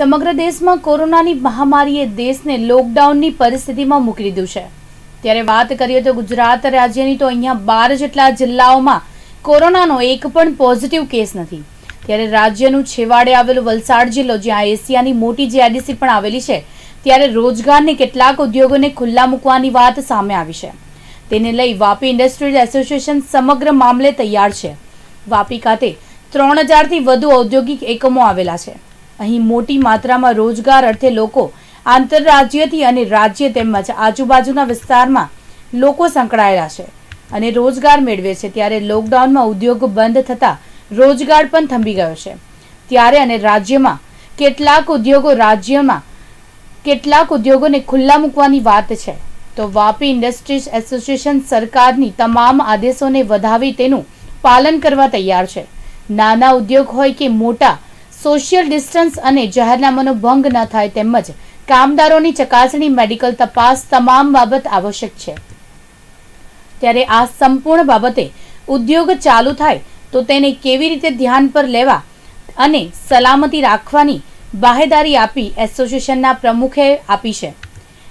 સમગ્ર દેશમાં કોરોનાની મહામારીએ દેશને લોકડાઉનની પરિસ્થિતિમાં મૂકી દીધું છે. ત્યારે વાત કરીએ તો ગુજરાત રાજ્યની તો અહીંયા બાર જેટલા જિલ્લાઓમાં કોરોનાનો એક પણ પોઝિટિવ કેસ નથી. ત્યારે રાજ્યનું છેવાડે આવેલું વલસાડ જિલ્લો, જ્યાં એશિયાની મોટી જીઆઈડીસી પણ આવેલી છે, ત્યારે રોજગારને કેટલાક ઉદ્યોગોને ખુલ્લા મૂકવાની વાત સામે આવી છે. તેને લઈ વાપી ઇન્ડસ્ટ્રીઝ એસોસિએશન સમગ્ર મામલે તૈયાર છે. વાપી ખાતે ત્રણ હજારથી વધુ ઔદ્યોગિક એકમો આવેલા છે. અહીં મોટી માત્રામાં રોજગાર અર્થે લોકો આંતરરાજ્યથી અને રાજ્ય તેમજ આજુબાજુના વિસ્તારમાં લોકો સંકળાયેલા છે અને રોજગાર મેળવે છે ત્યારે લોકડાઉનમાં ઉદ્યોગ બંધ થતાં રોજગાર પણ થંભી ગયો છે. ત્યારે અને રાજ્યમાં કેટલાક ઉદ્યોગો રાજ્યમાં કેટલાક ઉદ્યોગોને ખુલ્લા મૂકવાની વાત છે. તો વાપી ઇન્ડસ્ટ્રીઝ એસોસિએશન સરકારની તમામ આદેશોને વધાવી તેનું પાલન કરવા તૈયાર છે. નાના ઉદ્યોગ હોય કે મોટા સોશિયલ ડિસ્ટન્સ અને જાહેરનામાનો ભંગ ન થાય તેમજ કામદારોની ચકાસણી મેડિકલ તપાસ તમામ બાબત આવશ્યક છે. ત્યારે આ સંપૂર્ણ બાબતે ઉદ્યોગ ચાલુ થાય તો તેને કેવી રીતે ધ્યાન પર લેવા અને સલામતી રાખવાની બાહેદારી આપી એસોસિએશનના પ્રમુખે આપી છે.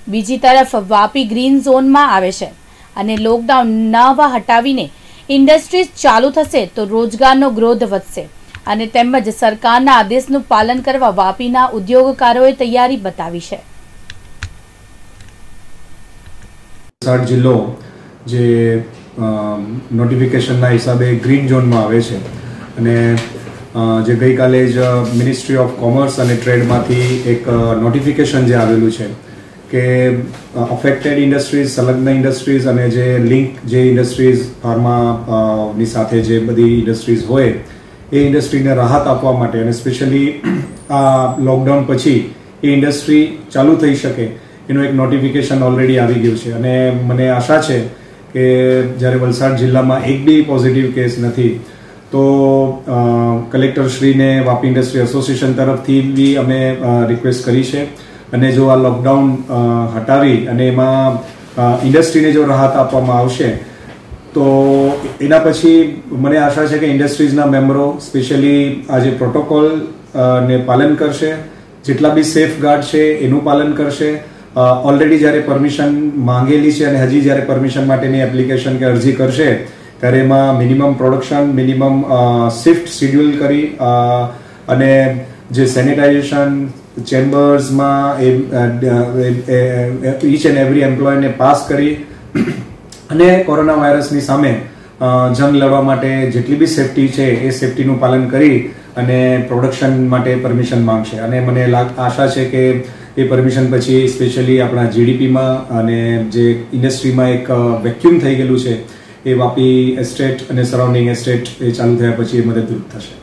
બીજી તરફ વાપી ગ્રીન ઝોનમાં આવે છે અને લોકડાઉન નવા હટાવીને ઇન્ડસ્ટ્રીઝ ચાલુ થશે તો રોજગારનો ગ્રોથ વધશે. અને તેમજ સરકારના આદેશનું પાલન કરવા વાપીના ઉદ્યોગકારોએ તૈયારી બતાવી છે. વલસાડ જિલ્લો જે નોટિફિકેશનના હિસાબે ગ્રીન ઝોનમાં આવે છે. અને જે ગઈકાલે જ મિનિસ્ટ્રી ઓફ કોમર્સ અને ટ્રેડમાંથી એક નોટિફિકેશન જે આવેલું છે કે અફેક્ટેડ ઇન્ડસ્ટ્રીઝ સંલગ્ન ઇન્ડસ્ટ્રીઝ અને જે લિંક જે ઇન્ડસ્ટ્રીઝ ફાર્માની સાથે જે બધી ઇન્ડસ્ટ્રીઝ હોય એ ઇન્ડસ્ટ્રીને રાહત આપવા માટે અને સ્પેશિયલી આ લોકડાઉન પછી એ ઇન્ડસ્ટ્રી ચાલુ થઈ શકે, એનું એક નોટિફિકેશન ઓલરેડી આવી ગયું છે. અને મને આશા છે કે જ્યારે વલસાડ જિલ્લામાં એક બી પોઝિટિવ કેસ નથી, તો કલેક્ટરશ્રીને વાપી ઇન્ડસ્ટ્રી એસોસિએશન તરફથી બી અમે રિક્વેસ્ટ કરી છે. અને જો આ લોકડાઉન હટાવી અને એમાં ઇન્ડસ્ટ્રીને જો રાહત આપવામાં આવશે તો એના પછી મને આશા છે કે ઇન્ડસ્ટ્રીઝના મેમ્બરો, સ્પેશિયલી આ જે પ્રોટોકોલ ને પાલન કરશે, જેટલા બી સેફ ગાર્ડ છે એનું પાલન કરશે. ઓલરેડી જ્યારે પરમિશન માંગેલી છે અને હજી જ્યારે પરમિશન માટેની એપ્લિકેશન કે અરજી કરશે, ત્યારે એમાં minimum production minimum shift schedule કરી અને જે સેનિટાઇઝેશન ચેમ્બર્સમાં એ ઈચ એન્ડ એવરી એમ્પ્લોયને પાસ કરી. અને કોરોના વાયરસની સામે જંગ લડવા માટે જેટલી બી સેફટી છે, એ સેફટીનું પાલન કરી અને પ્રોડક્શન માટે પરમિશન માંગશે. અને મને આશા છે કે એ પરમિશન પછી સ્પેશિયલી આપણા જીડીપીમાં અને જે ઇન્ડસ્ટ્રીમાં એક વેક્યુમ થઈ ગયેલું છે, એ વાપી એસ્ટેટ અને સરાઉન્ડિંગ એસ્ટેટ એ ચાલુ થયા પછી એ મદદરૂપ થશે.